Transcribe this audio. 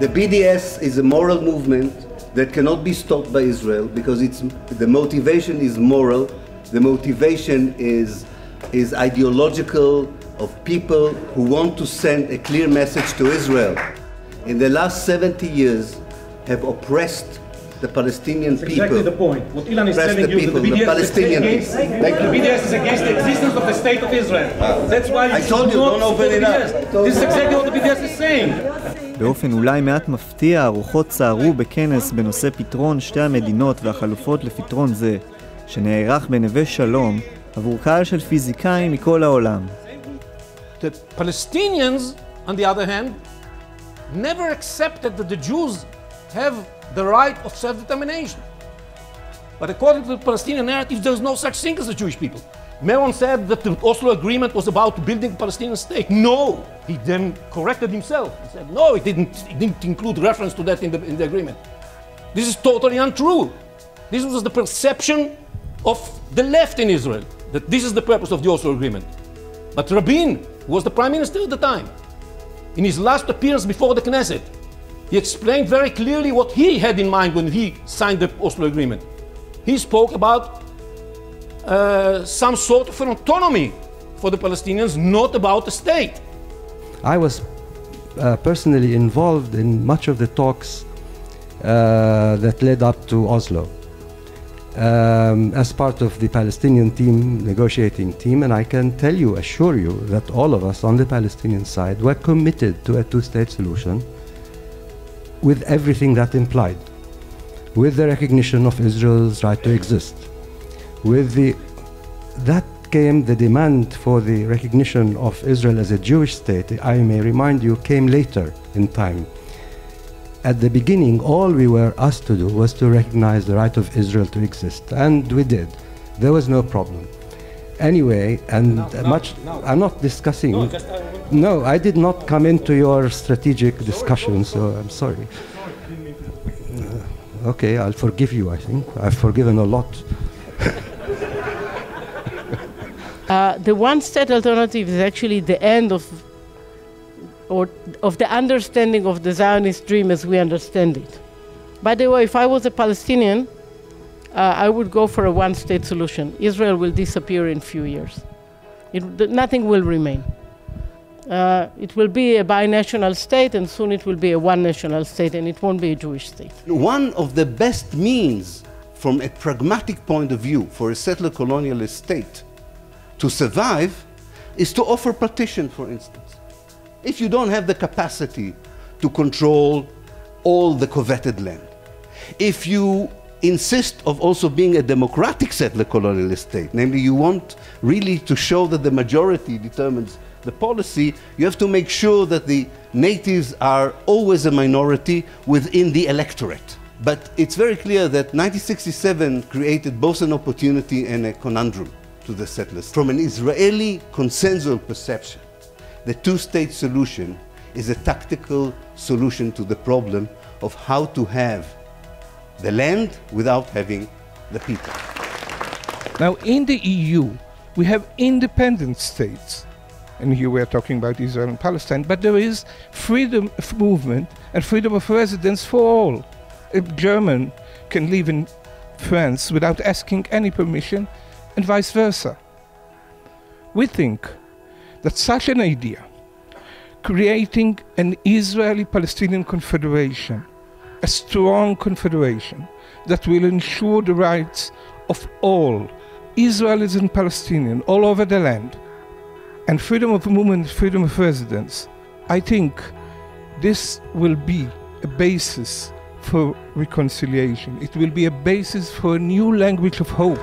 The BDS is a moral movement that cannot be stopped by Israel because it's, the motivation is moral, the motivation is, is ideological of people who want to send a clear message to Israel. In the last 70 years have oppressed the Palestinian That's people. exactly the point. What Ilan is telling the you people, the the BDS, Palestinian is against, the. BDS is against the existence of the state of Israel. That's why I you told should you, not don't open support it the up. This is exactly what the BDS is saying. באופן אולי מעט מפתיע, הרוחות סערו בכנס בנושא פתרון שתי המדינות והחלופות לפתרון זה, שנערך בנווה שלום עבור קהל של פיזיקאים מכל העולם. The Palestinians, on the other hand, never accepted that the Jews have the right of self-determination. But according to the Palestinian narrative, there's no such thing as the Jewish people. Meron said that the Oslo Agreement was about building a Palestinian state. No, he then corrected himself. He said, no, it didn't, it didn't include reference to that in the, in the agreement. This is totally untrue. This was the perception of the left in Israel, that this is the purpose of the Oslo Agreement. But Rabin, was the prime minister at the time, in his last appearance before the Knesset, he explained very clearly what he had in mind when he signed the Oslo Agreement. He spoke about uh, some sort of an autonomy for the Palestinians, not about a state. I was uh, personally involved in much of the talks uh, that led up to Oslo um, as part of the Palestinian team, negotiating team, and I can tell you, assure you, that all of us on the Palestinian side were committed to a two state solution with everything that implied, with the recognition of Israel's right to exist, with the that came the demand for the recognition of Israel as a Jewish state, I may remind you, came later in time. At the beginning, all we were asked to do was to recognize the right of Israel to exist, and we did. There was no problem. Anyway, and No, no, much, no. I'm not discussing. Just, uh, no, I did not come into your strategic discussion, so I'm sorry. Uh, okay, I'll forgive you, I think. I've forgiven a lot. Uh, the one state alternative is actually the end of or of the understanding of the Zionist dream as we understand it. By the way, if I was a Palestinian, uh, I would go for a one state solution. Israel will disappear in a few years. It, nothing will remain. Uh, it will be a binational state, and soon it will be a one national state, and it won't be a Jewish state. One of the best means, from a pragmatic point of view, for a settler colonialist state to survive is to offer partition, for instance. If you don't have the capacity to control all the coveted land, if you insist of also being a democratic settler colonialist state, namely you want really to show that the majority determines the policy, you have to make sure that the natives are always a minority within the electorate. But it's very clear that 1967 created both an opportunity and a conundrum to the settlers. From an Israeli consensual perception, the two state solution is a tactical solution to the problem of how to have the land without having the people. Now, in the EU, we have independent states. And here we are talking about Israel and Palestine, but there is freedom of movement and freedom of residence for all. A German can live in France without asking any permission, and vice versa. We think that such an idea, creating an Israeli Palestinian confederation, a strong confederation that will ensure the rights of all Israelis and Palestinians all over the land, and freedom of movement, freedom of residence, I think this will be a basis for reconciliation. It will be a basis for a new language of hope.